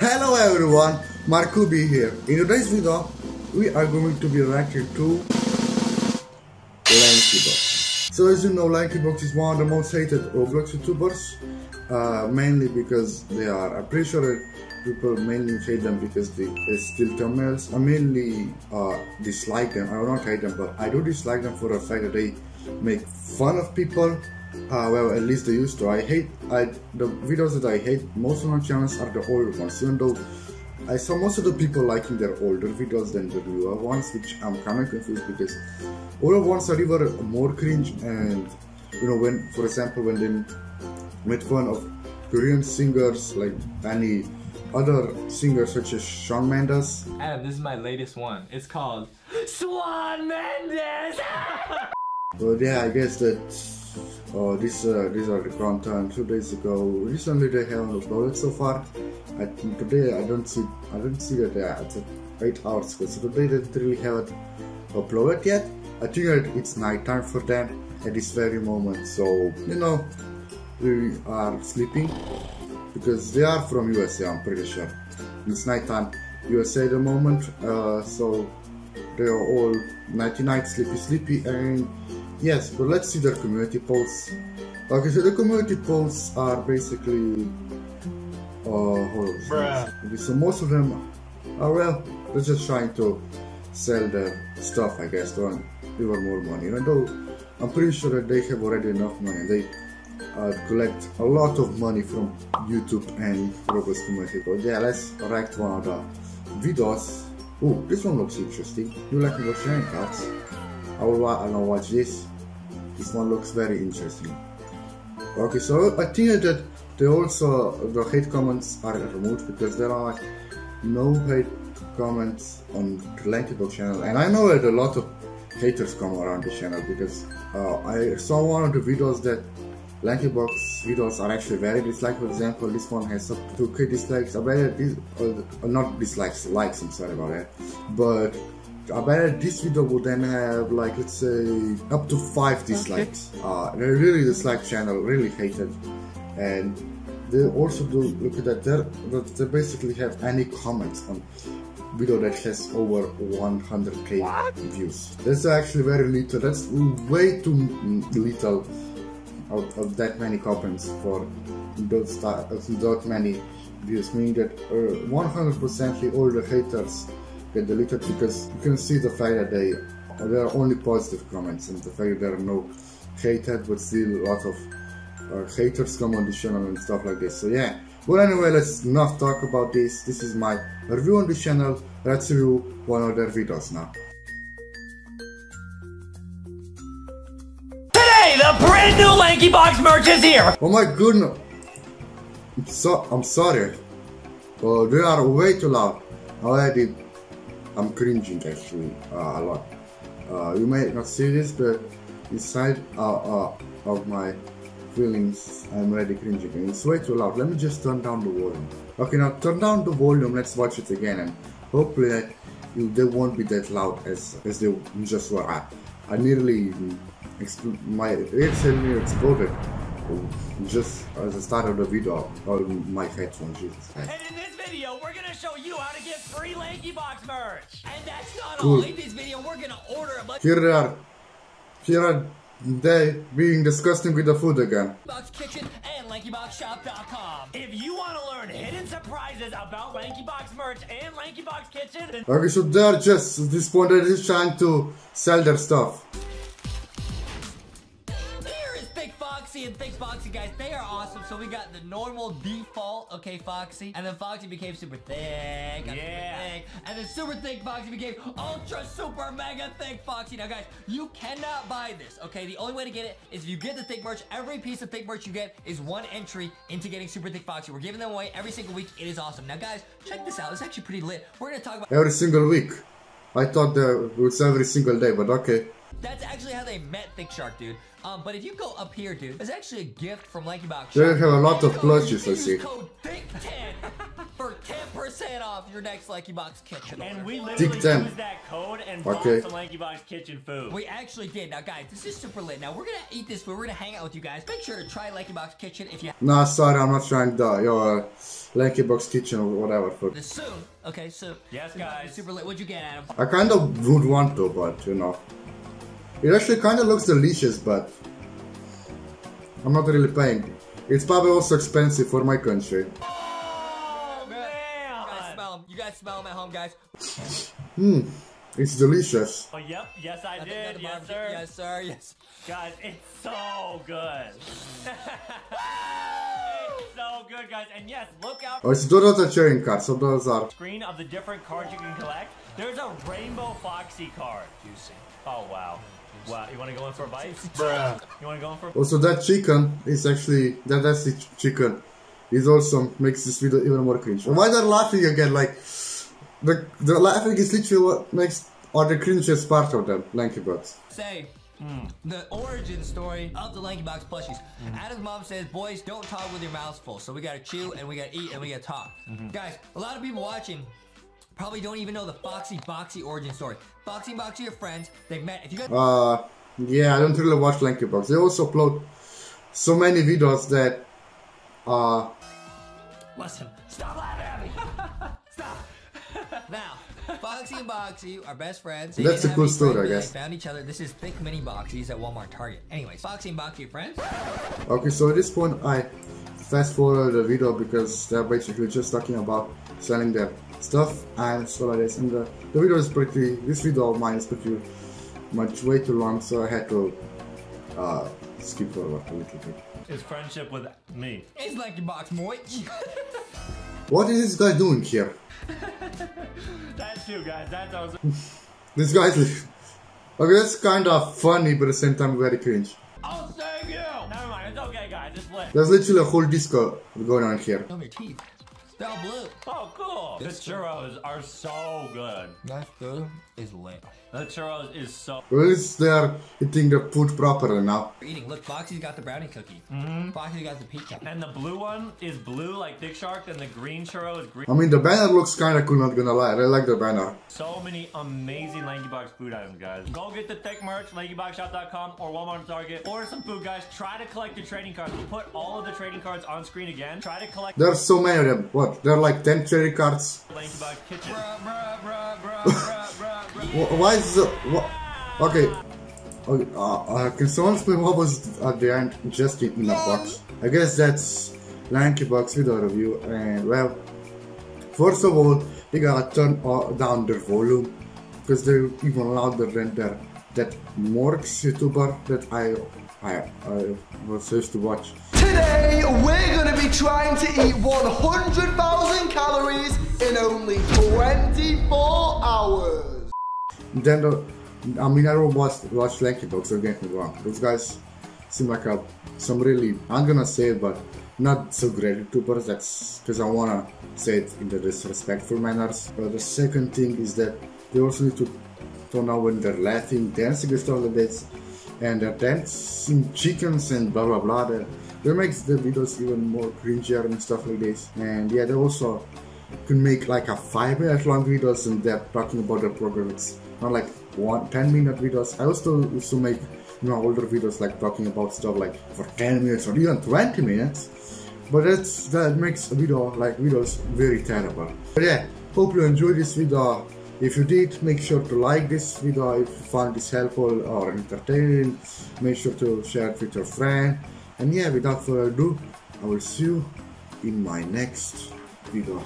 Hello everyone, Markooby here. In today's video, we are going to be reacting to Lankybox. So as you know, Lankybox is one of the most hated Roblox YouTubers, uh, mainly because they are, I'm pretty sure people mainly hate them because they, they steal thumbnails. I mainly uh, dislike them, I do not hate them, but I do dislike them for the fact that they make fun of people uh, well, at least they used to. I hate I the videos that I hate most of my channels are the older ones. Even though I saw most of the people liking their older videos than the newer ones, which I'm kind of confused because older ones are even more cringe. And you know, when for example, when they made fun of Korean singers like any other singers such as Shawn Mendes. Adam, this is my latest one. It's called Swan Mendes. but yeah, I guess that uh, this uh, these are the content two days ago. Recently they haven't uploaded so far. I think today I don't see I don't see that uh, it's eight hours ago. So today they didn't really haven't uploaded yet. I think it's night time for them at this very moment. So you know we are sleeping because they are from USA. I'm pretty sure it's night time USA at the moment. Uh, so they are all nighty night sleepy sleepy and Yes, but let's see their community posts. Okay, so the community posts are basically uh hold on. So most of them are well, they're just trying to sell their stuff, I guess, to earn even more money. Even though I'm pretty sure that they have already enough money. They uh, collect a lot of money from YouTube and Roblox community. But yeah, let's react one of the videos. Oh, this one looks interesting. You like the sharing cards? I will I will watch this. This one looks very interesting. Okay, so I think that they also the hate comments are removed because there are no hate comments on the channel, and I know that a lot of haters come around the channel because uh, I saw one of the videos that Lankybox videos are actually very disliked. For example, this one has up to 2k dislikes. I bet it, uh, not dislikes, likes. I'm sorry about that, but I bet this video will then have like let's say up to five dislikes. Okay. Uh, they really dislike channel, really hated, and they also do look at that. They they basically have any comments on video that has over 100k what? views. That's actually very little. That's way too little of, of that many comments for those that many views. Meaning that 100% uh, all the haters get deleted because you can see the fact that they there are only positive comments and the fact that there are no hated but still a lot of uh, haters come on the channel and stuff like this. So yeah. But anyway let's not talk about this. This is my review on the channel. Let's review one of their videos now. Today the brand new Lankybox merch is here. Oh my goodness. I'm so I'm sorry. Oh they are way too loud. Already I'm cringing actually uh, a lot. Uh, you might not see this, but inside uh, uh, of my feelings, I'm already cringing. It's way too loud. Let me just turn down the volume. Okay, now turn down the volume. Let's watch it again, and hopefully you, they won't be that loud as as they just were. I, I nearly my ears nearly exploded just as the start of the video on my headphones. Jesus video, we're gonna show you how to get free Lankybox merch. And that's not cool. all. In this video, we're gonna order a bunch. Here they are. Here are they being disgusting with the food again. Box Kitchen and LankyBoxShop.com. If you want to learn hidden surprises about Lankybox merch and Lankybox Kitchen. Okay, so they're just at this point they're just trying to sell their stuff. Foxy and Thick Foxy, guys, they are awesome. So we got the normal default, okay, Foxy. And then Foxy became super thick. Yeah. Super thick, and then super thick Foxy became ultra super mega thick Foxy. Now, guys, you cannot buy this, okay? The only way to get it is if you get the thick merch. Every piece of thick merch you get is one entry into getting super thick Foxy. We're giving them away every single week. It is awesome. Now, guys, check this out. It's actually pretty lit. We're going to talk about... Every single week. I thought that was every single day, but okay. That's actually how they met Thick Shark, dude. Um, but if you go up here, dude, there's actually a gift from Lankybox. They have a lot of plushes, I see. Code THICK10 for 10% 10% off your next Lanky Box kitchen order. And we literally them. used that code and Okay. bought some Lanky Box kitchen food. We actually did. Now, guys, this is super lit. Now, we're gonna eat this food. We're gonna hang out with you guys. Make sure to try Lanky Box Kitchen if you No, sorry, I'm not trying the your uh, Lanky Box Kitchen or whatever. For this soon. Okay, so Yes, it's about to be guys. super lit. What'd you get, Adam? I kind of would want to, but you know, it actually kind of looks delicious, but I'm not really paying. It's probably also expensive for my country. oh, You guys man. Smell them. You guys smell them at home, guys. Hmm. It's delicious. Oh, yep. Yes, I Nothing but did. Yes, barbecue. sir. Yes, sir. Yes. Guys, it's so good. it's so good, guys. And yes, look out Oh, it's those are trading cards, so those are. screen of the different cards you can collect. There's a Rainbow Foxy card. Juicy. Oh, wow. Wow, you want to go in for a bite? Bruh. You want to go in for a Also, that chicken is actually that that's the ch- chicken. Is also makes this video even more cringe. Why they're laughing again? Like the the laughing is literally what makes or the cringiest part of them. Lanky Box. Say the origin story of the Lanky Box plushies. Adam's mom says, "Boys, don't talk with your mouths full." So we gotta chew and we gotta eat and we gotta talk. Guys, a lot of people watching probably don't even know the Foxy Boxy origin story. Foxy and Boxy are friends. They met. If you guys Uh, yeah, I don't really watch Lanky Box. They also upload so many videos that uh listen, stop laughing at me. stop. now, Foxy and Boxy are best friends. They That's a cool story, friends, I guess. They found each other. This is thick mini boxies at Walmart Target. Anyways, Foxy and Boxy are friends. Okay, so at this point I fast forward the video because they're basically just talking about selling their stuff and stuff like this. And the, the video is pretty, this video of mine is pretty much way too long, so I had to uh, skip forward a little bit. His friendship with me. It's Lanky Box, boy. What is this guy doing here? That too, guys. That's also. This guy's okay, that's kind of funny, but at the same time very cringe. I'll save you. Never mind. It's okay, guys. It's lit. There's literally a whole disco going on here. Show me your teeth. They're all blue. Oh, cool. The This- churros are so good. That food is lit. The churros is so. Well, it's they're eating the food properly now. We're eating. Look, Foxy's got the brownie cookie. Mm-hmm. Foxy's got the pizza. And the blue one is blue like Thick Shark, and the green churro is green. I mean, the banner looks kind of cool, not gonna lie. I like the banner. So many amazing LankyBox food items, guys. Go get the thick merch, LankyBoxShop.com or Walmart and Target. Order some food, guys. Try to collect the trading cards. We'll put all of the trading cards on screen again. Try to collect There's so many of them. What? There are like 10 trading cards. Why is the. Okay. Okay, uh, uh, can someone explain what was at the end just in, that box? I guess that's Lanky Box with video review. And well, first of all, they gotta turn uh, down their volume because they're even louder than their, that Morgz YouTuber that I, I, I was used to watch. Today, we're gonna be trying to eat 100,000 calories in only 24 hours. Then the, I mean I don't watch watch Lanky Box, don't get me wrong. Those guys seem like a, some really I'm gonna say it but not so great YouTubers, that's because I wanna say it in the disrespectful manners. But the second thing is that they also need to turn out when they're laughing, dancing and stuff like this. And uh, they're dancing chickens and blah blah blah. That, that makes the videos even more cringier and stuff like this. And yeah, they also can make like a five minute long videos and they're talking about their program. It's not like one 10 minute videos. I also used to make you know older videos like talking about stuff like for 10 minutes or even 20 minutes. But that's that makes a video like videos very terrible. But yeah, hope you enjoyed this video. If you did, make sure to like this video if you found this helpful or entertaining. Make sure to share it with your friend. And yeah, without further ado, I will see you in my next video.